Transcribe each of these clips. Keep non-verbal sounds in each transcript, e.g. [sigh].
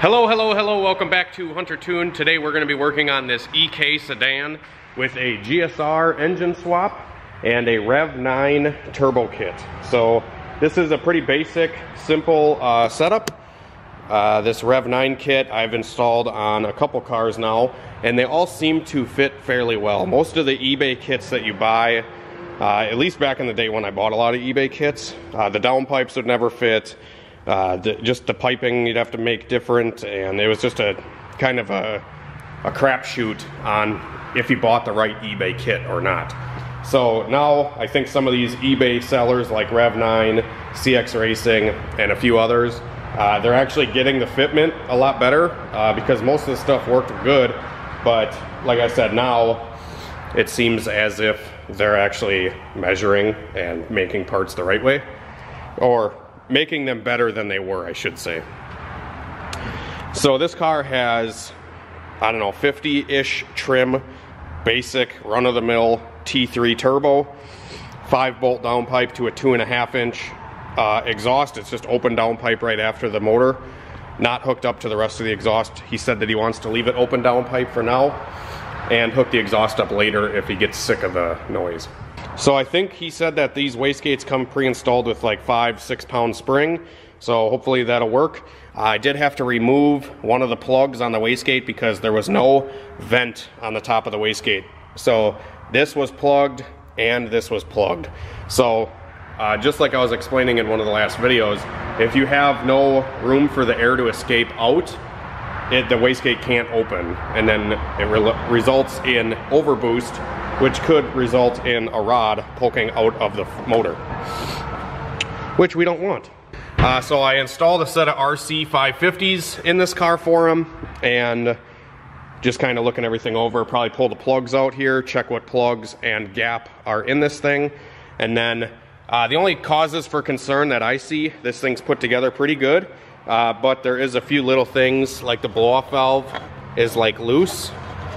Hello, hello, hello, welcome back to HunterTuned. Today we're gonna be working on this EK sedan with a GSR engine swap and a Rev 9 turbo kit. So this is a pretty basic, simple uh, setup. Uh, this Rev 9 kit I've installed on a couple cars now and they all seem to fit fairly well. Most of the eBay kits that you buy, uh, at least back in the day when I bought a lot of eBay kits, uh, the downpipes would never fit. Uh, the, just the piping you'd have to make different, and it was just a kind of a, a crapshoot on if you bought the right eBay kit or not. So now I think some of these eBay sellers like Rev9, CX Racing, and a few others, uh, they're actually getting the fitment a lot better uh, because most of the stuff worked good, but like I said, now it seems as if they're actually measuring and making parts the right way. Or making them better than they were, I should say. So this car has, I don't know, 50-ish trim, basic, run-of-the-mill T3 turbo, 5-bolt downpipe to a 2.5 inch uh, exhaust. It's just open downpipe right after the motor, not hooked up to the rest of the exhaust. He said that he wants to leave it open downpipe for now and hook the exhaust up later if he gets sick of the noise. So I think he said that these wastegates come pre-installed with like five, six pound spring. So hopefully that'll work. I did have to remove one of the plugs on the wastegate because there was no vent on the top of the wastegate. So this was plugged and this was plugged. So uh, just like I was explaining in one of the last videos, if you have no room for the air to escape out, it, the wastegate can't open and then it re results in overboost which could result in a rod poking out of the motor, which we don't want. Uh, so I installed a set of RC 550s in this car for him and just kind of looking everything over, probably pull the plugs out here, check what plugs and gap are in this thing. And then uh, the only causes for concern that I see, this thing's put together pretty good, uh, but there is a few little things like the blow off valve is like loose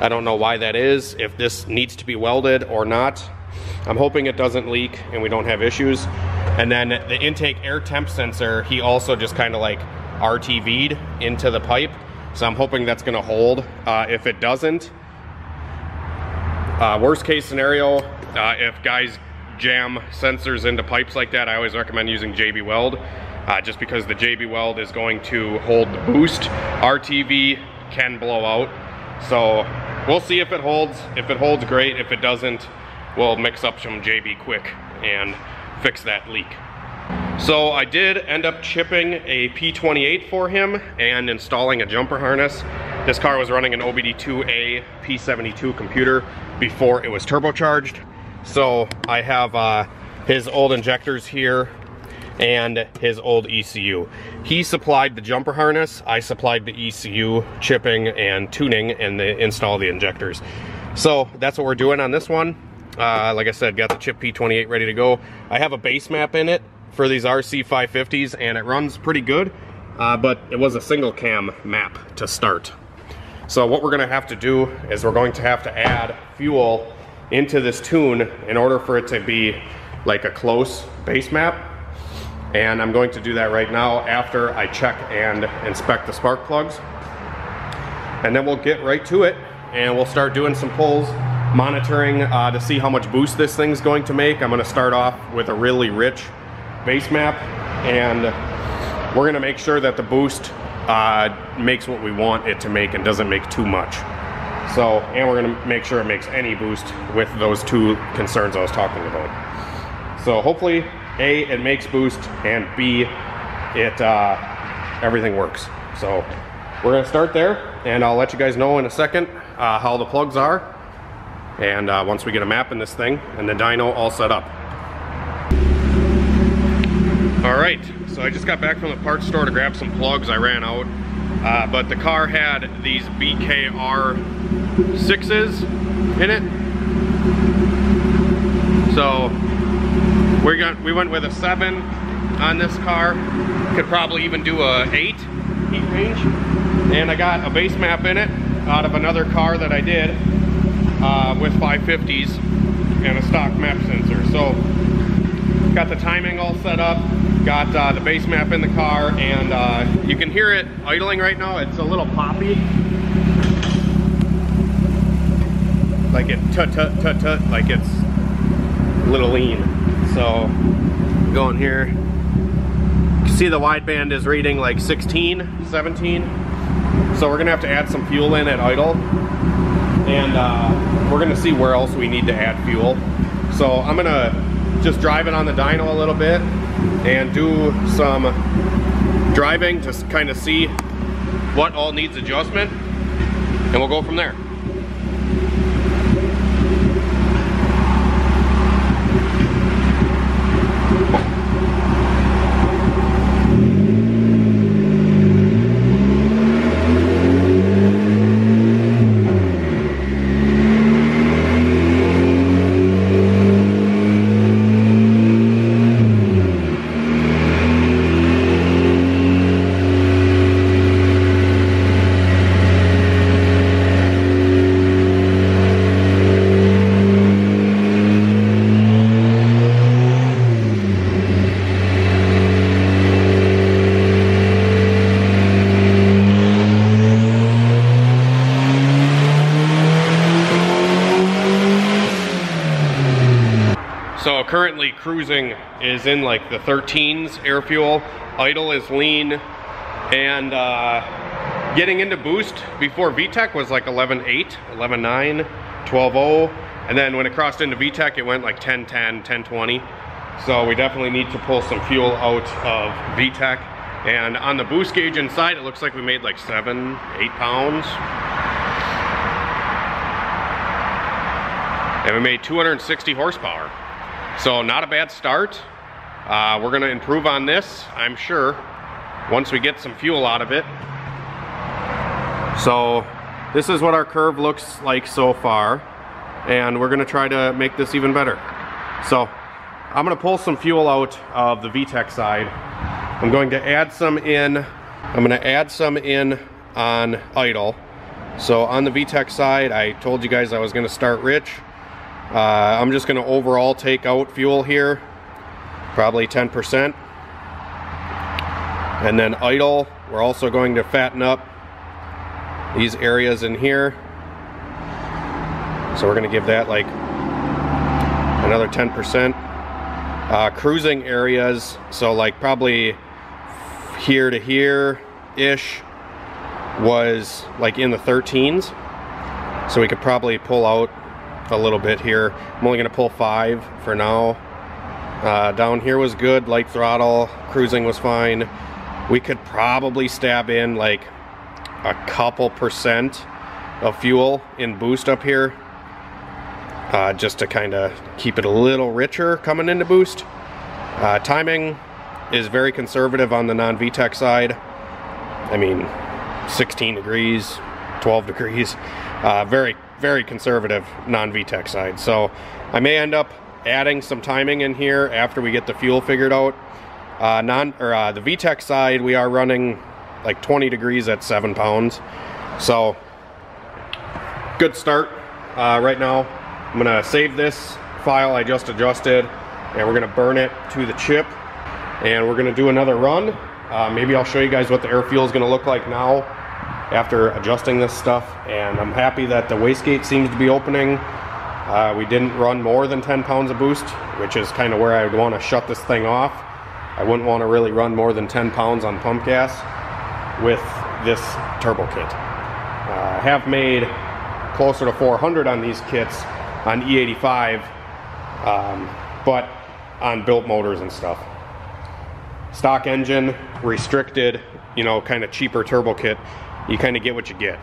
I don't know why that is, if this needs to be welded or not. I'm hoping it doesn't leak and we don't have issues. And then the intake air temp sensor, he also just kind of like RTV'd into the pipe. So I'm hoping that's gonna hold. Uh, if it doesn't, uh, worst case scenario, uh, if guys jam sensors into pipes like that, I always recommend using JB Weld, uh, just because the JB Weld is going to hold the boost. RTV can blow out, so we'll see if it holds. If it holds, great. If it doesn't, we'll mix up some JB Quick and fix that leak. So I did end up chipping a P28 for him and installing a jumper harness. This car was running an OBD2A P72 computer before it was turbocharged. So I have uh, his old injectors here and his old ECU. He supplied the jumper harness, I supplied the ECU chipping and tuning and the install the injectors. So that's what we're doing on this one. Uh, like I said, got the chip P28 ready to go. I have a base map in it for these RC 550s and it runs pretty good, uh, but it was a single cam map to start. So what we're gonna have to do is we're going to have to add fuel into this tune in order for it to be like a close base map and I'm going to do that right now after I check and inspect the spark plugs. And then we'll get right to it and we'll start doing some pulls, monitoring uh, to see how much boost this thing's going to make. I'm gonna start off with a really rich base map and we're gonna make sure that the boost uh, makes what we want it to make and doesn't make too much. So, and we're gonna make sure it makes any boost with those two concerns I was talking about. So hopefully a, it makes boost, and B, it uh, everything works. So we're gonna start there, and I'll let you guys know in a second uh, how the plugs are, and uh, once we get a map in this thing, and the dyno all set up. All right, so I just got back from the parts store to grab some plugs. I ran out, uh, but the car had these BKR 6s in it. So we got we went with a seven on this car. Could probably even do a eight heat range. And I got a base map in it out of another car that I did uh, with 550s and a stock map sensor. So got the timing all set up. Got uh, the base map in the car and uh, you can hear it idling right now. It's a little poppy. Like it tut tut tut tut, like it's a little lean. So going here. You see the wideband is reading like 16, 17. So we're gonna have to add some fuel in at idle. And uh, we're gonna see where else we need to add fuel. So I'm gonna just drive it on the dyno a little bit and do some driving to kind of see what all needs adjustment and we'll go from there. So currently cruising is in like the 13s air fuel. Idle is lean and uh, getting into boost before VTEC was like 11.8, 11.9, 12.0. And then when it crossed into VTEC, it went like 10.10, 10.20. So we definitely need to pull some fuel out of VTEC. And on the boost gauge inside, it looks like we made like seven, eight pounds. And we made 260 horsepower. So not a bad start. Uh, we're gonna improve on this, I'm sure, once we get some fuel out of it. So this is what our curve looks like so far. And we're gonna try to make this even better. So I'm gonna pull some fuel out of the VTEC side. I'm going to add some in, I'm gonna add some in on idle. So on the VTEC side, I told you guys I was gonna start rich. Uh, I'm just going to overall take out fuel here, probably 10%. And then idle, we're also going to fatten up these areas in here. So we're going to give that like another 10%. Uh, cruising areas, so like probably here to here-ish was like in the 13s. So we could probably pull out a little bit here. I'm only going to pull five for now. Uh, down here was good, light throttle, cruising was fine. We could probably stab in like a couple percent of fuel in boost up here. Uh, just to kind of keep it a little richer coming into boost. Uh, timing is very conservative on the non-VTEC side. I mean, 16 degrees, 12 degrees. Uh, very very conservative non-VTEC side. So I may end up adding some timing in here after we get the fuel figured out. Uh, non or uh, the VTEC side, we are running like 20 degrees at seven pounds. So good start uh, right now. I'm gonna save this file I just adjusted and we're gonna burn it to the chip and we're gonna do another run. Uh, maybe I'll show you guys what the air fuel is gonna look like now after adjusting this stuff and I'm happy that the wastegate seems to be opening. Uh, we didn't run more than 10 pounds of boost, which is kind of where I would want to shut this thing off. I wouldn't want to really run more than 10 pounds on pump gas with this turbo kit. Uh, I have made closer to 400 on these kits on E85, um, but on built motors and stuff. Stock engine, restricted, you know, kind of cheaper turbo kit you kind of get what you get.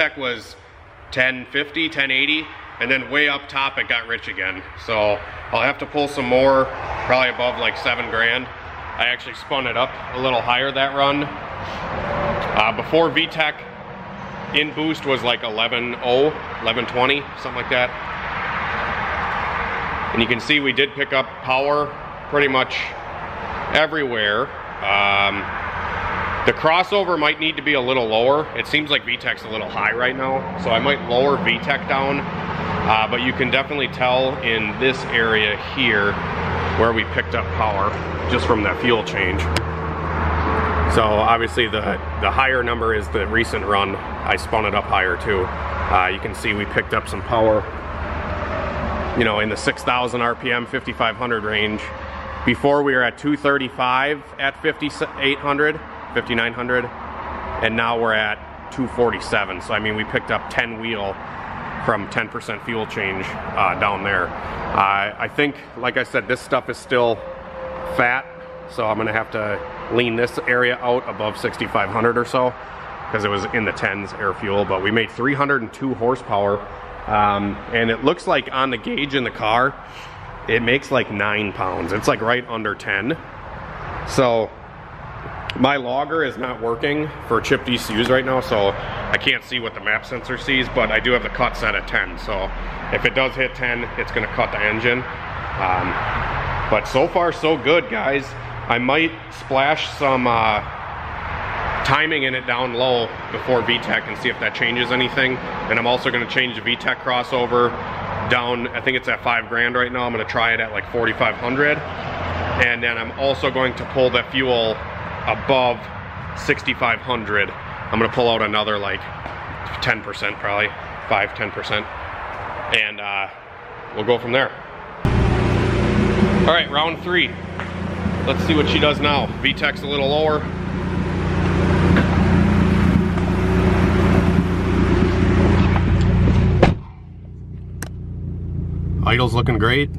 VTEC was 1050, 1080, and then way up top it got rich again. So I'll have to pull some more, probably above like seven grand. I actually spun it up a little higher that run. Uh, before VTEC, in boost was like 11.0, 11.20, something like that. And you can see we did pick up power pretty much everywhere. Um, the crossover might need to be a little lower. It seems like VTEC's a little high right now, so I might lower VTEC down. Uh, but you can definitely tell in this area here where we picked up power just from that fuel change. So obviously the, the higher number is the recent run. I spun it up higher too. Uh, you can see we picked up some power, you know, in the 6,000 RPM, 5,500 range. Before we were at 235 at 5,800, 5,900, and now we're at 247. So I mean, we picked up 10 wheel from 10% fuel change uh, down there. Uh, I think, like I said, this stuff is still fat, so I'm gonna have to lean this area out above 6,500 or so because it was in the 10s air fuel, but we made 302 horsepower. Um, and it looks like on the gauge in the car, it makes like nine pounds. It's like right under 10. So my logger is not working for chipped ECUs right now, so I can't see what the map sensor sees, but I do have the cut set at 10. So if it does hit 10, it's gonna cut the engine. Um, but so far so good, guys. I might splash some uh, timing in it down low before VTEC and see if that changes anything. And I'm also gonna change the VTEC crossover down, I think it's at five grand right now. I'm gonna try it at like 4,500. And then I'm also going to pull the fuel above 6,500. I'm gonna pull out another like 10% probably, five, 10%. And uh, we'll go from there. All right, round three. Let's see what she does now. VTEC's a little lower. Idle's looking great.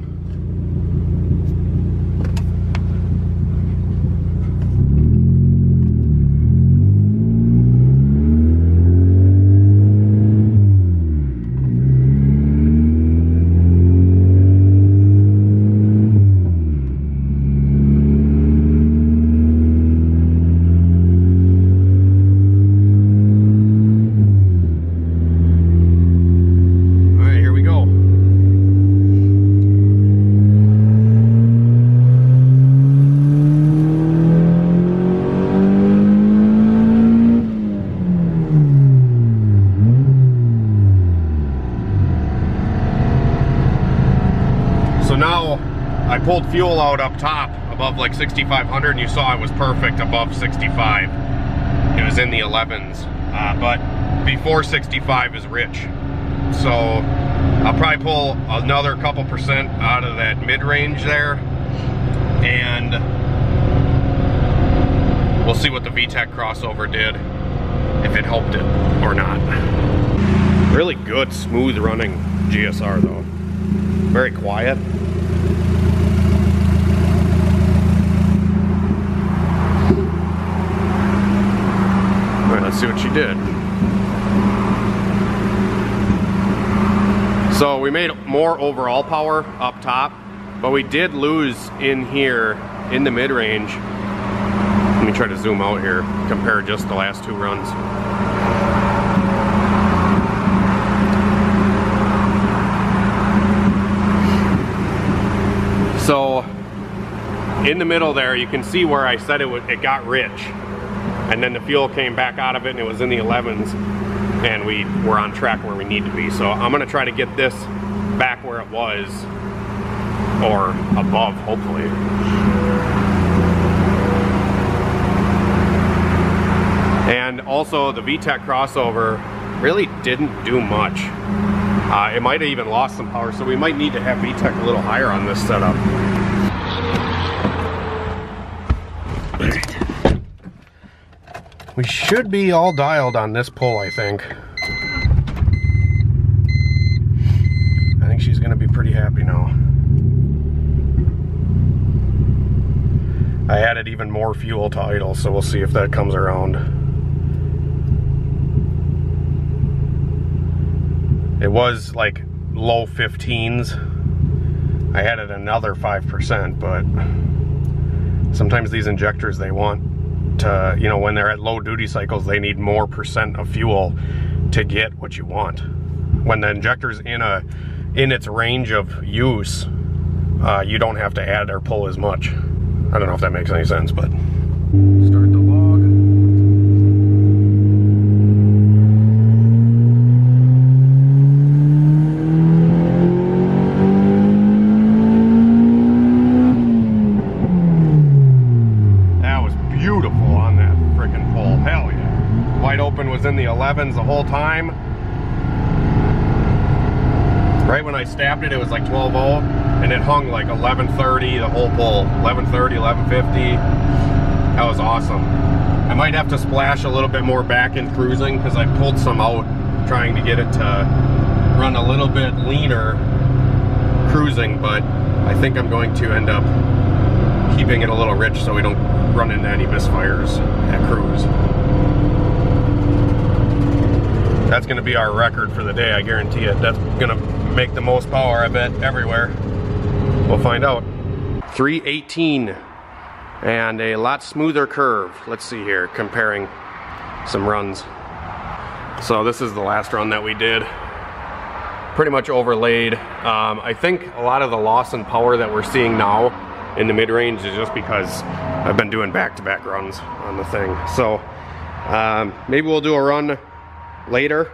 pulled fuel out up top above like 6,500 and you saw it was perfect above 65. It was in the 11s, uh, but before 65 is rich. So I'll probably pull another couple percent out of that mid-range there and we'll see what the VTEC crossover did, if it helped it or not. Really good, smooth running GSR though. Very quiet. let's see what she did. So we made more overall power up top, but we did lose in here in the mid-range. Let me try to zoom out here, compare just the last two runs. So in the middle there, you can see where I said it, it got rich and then the fuel came back out of it and it was in the 11s and we were on track where we need to be. So I'm gonna try to get this back where it was or above, hopefully. And also the VTEC crossover really didn't do much. Uh, it might have even lost some power, so we might need to have VTEC a little higher on this setup. We should be all dialed on this pull, I think. I think she's gonna be pretty happy now. I added even more fuel to idle, so we'll see if that comes around. It was like low 15s. I added another 5%, but sometimes these injectors, they want to, you know, when they're at low duty cycles, they need more percent of fuel to get what you want. When the injector's in a in its range of use, uh, you don't have to add or pull as much. I don't know if that makes any sense, but start the log. That was beautiful on that freaking pole. Hell yeah. Wide open was in the 11s the whole time. Right when I stabbed it, it was like 12.0 and it hung like 11.30 the whole pole. 11.30, 11.50. That was awesome. I might have to splash a little bit more back in cruising because I pulled some out trying to get it to run a little bit leaner cruising, but I think I'm going to end up keeping it a little rich so we don't run into any misfires at cruise. That's gonna be our record for the day, I guarantee it. That's gonna make the most power, I bet, everywhere. We'll find out. 318 and a lot smoother curve. Let's see here, comparing some runs. So this is the last run that we did. Pretty much overlaid. Um, I think a lot of the loss in power that we're seeing now in the mid-range is just because I've been doing back-to-back -back runs on the thing. So um, maybe we'll do a run later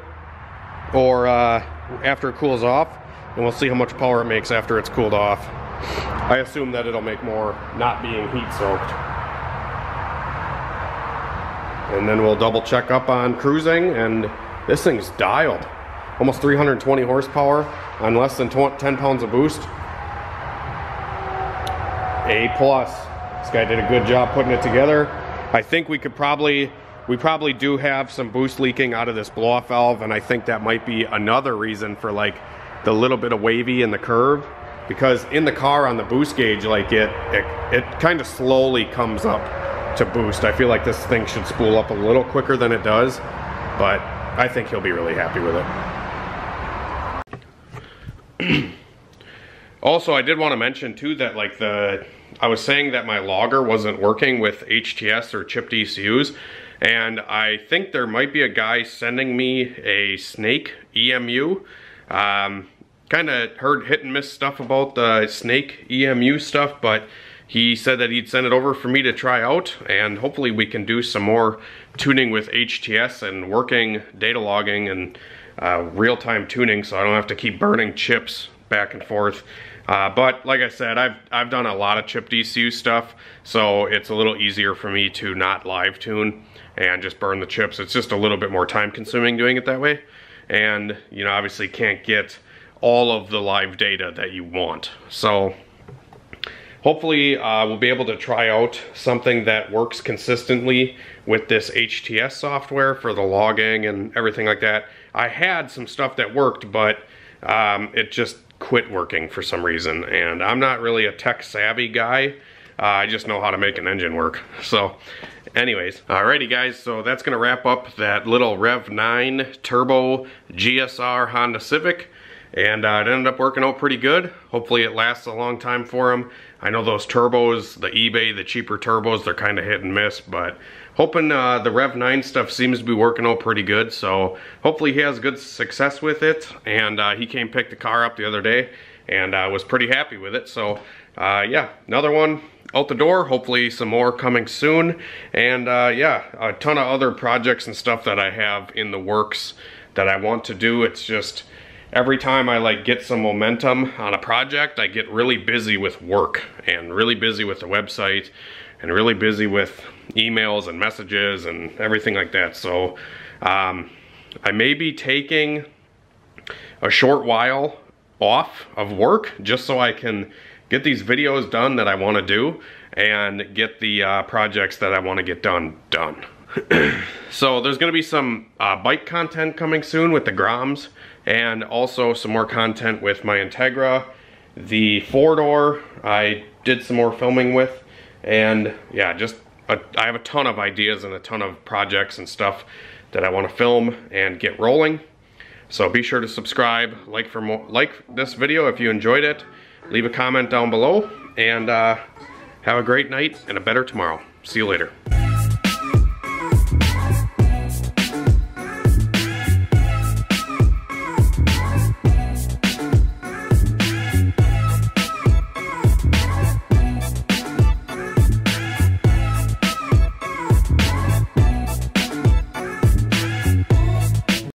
or uh, after it cools off and we'll see how much power it makes after it's cooled off. I assume that it'll make more not being heat soaked. And then we'll double check up on cruising and this thing's dialed. Almost 320 horsepower on less than 10 pounds of boost. A plus. This guy did a good job putting it together. I think we could probably, we probably do have some boost leaking out of this blow off valve and I think that might be another reason for like the little bit of wavy in the curve because in the car on the boost gauge like it it, it kind of slowly comes up to boost. I feel like this thing should spool up a little quicker than it does but I think he'll be really happy with it. [clears throat] Also I did want to mention too that like the I was saying that my logger wasn't working with HTS or chipped ECUs and I think there might be a guy sending me a snake EMU um, kind of heard hit and miss stuff about the snake EMU stuff, but he said that he'd send it over for me to try out and hopefully we can do some more tuning with HTS and working data logging and uh, real-time tuning so I don't have to keep burning chips back and forth. Uh, but like I said, I've, I've done a lot of chip ECU stuff, so it's a little easier for me to not live tune and just burn the chips. It's just a little bit more time consuming doing it that way. And, you know, obviously can't get all of the live data that you want. So hopefully uh, we'll be able to try out something that works consistently with this HTS software for the logging and everything like that. I had some stuff that worked, but um, it just quit working for some reason. And I'm not really a tech savvy guy. Uh, I just know how to make an engine work. [laughs] So anyways, alrighty guys, so that's gonna wrap up that little Rev 9 Turbo GSR Honda Civic and uh, it ended up working out pretty good. Hopefully it lasts a long time for him. I know those turbos, the eBay, the cheaper turbos, they're kind of hit and miss, but hoping uh, the Rev 9 stuff seems to be working out pretty good, so hopefully he has good success with it, and uh, he came pick the car up the other day, and uh, was pretty happy with it, so uh, yeah, another one out the door, hopefully some more coming soon, and uh, yeah, a ton of other projects and stuff that I have in the works that I want to do, it's just every time I like get some momentum on a project, I get really busy with work and really busy with the website and really busy with emails and messages and everything like that. So um, I may be taking a short while off of work just so I can get these videos done that I want to do and get the uh, projects that I want to get done done. [clears throat] so there's going to be some uh, bike content coming soon with the Groms and also some more content with my Integra. The four-door I did some more filming with and yeah, just a, I have a ton of ideas and a ton of projects and stuff that I want to film and get rolling. So be sure to subscribe, like for more, like this video if you enjoyed it, leave a comment down below, and uh, have a great night and a better tomorrow. See you later.